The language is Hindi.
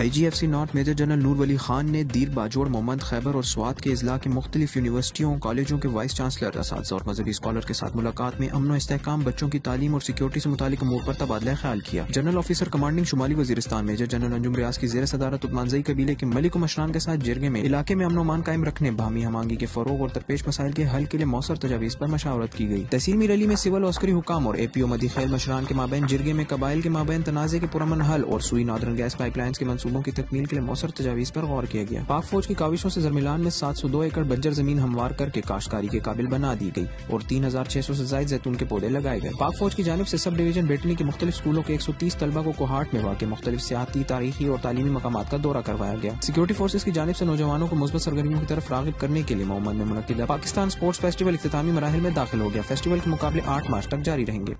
I G F C North major general Noor Wali Khan ने दीर बाजोड़ मोहम्मद खैबर और स्वाद के अजला के मुख्तलिफ़ यूनिवर्सिटियों कॉलेजों के वाइस चांसलर और मजहबी स्कॉलर के साथ मुलाकात में अमनो इसकाम बच्चों की तालीम और सिक्योरिटी से मुतालिक अमूर पर तबादला ख्याल किया। जनरल ऑफिसर कमांडिंग शुमाली वजीरस्तान मेजर जनरल अंजुम रियाज की जेर सदारत उपमानजई कबीले के मलिक मशरान के साथ जिरगे में इलाके में अमनोमान कायम रखने बामी हमांगी के फरोग और दरपेश मसाइल के हल के लिए मौसर तजावीज पर मशावरत की गई। तहसील मीर में सिविल अस्करी हुकाम और ए पी ओ मदी खैल मशरान के माबेन जिरगे में कबाइल के माबेन तनाजे के पुरमन हल और सुई नॉर्दर्न गैस पाइपलाइन के मनसूबों की तकमील के लिए मौसर तजावीज पर गौर किया गया। पाक फौज की काविशों से जरमिलान में सात सौ दो एकड़ बंजर ज़मीन हमवार करके काश्तकारी के काबिल बना दी गई और तीन हज़ार छह सौ ऐसी जायद जैतून के पौधे लगाए गए। पाक फौज की जानब से सब डिवीज़न बेटनी के मुख्तलिफ़ स्कूलों के एक सौ तीस तलबा को कोहाट में वाक़ मुख्तलिफ़ सियाती तारीखी और तालीमी मकाम का दौरा करवाया गया। सिक्योरिटी फोर्सेज की जानब ऐसी नौजवानों को मुस्बत सरगर्मियों की तरफ़ रागब करने के लिए मोहम्मद में मुनदा पाकिस्तान स्पोर्ट्स फेस्टिवल इख्तामी मराहल में दाखिल हो गया। फेस्टिवल के मुकाबले आठ मार्च तक जारी रहेंगे।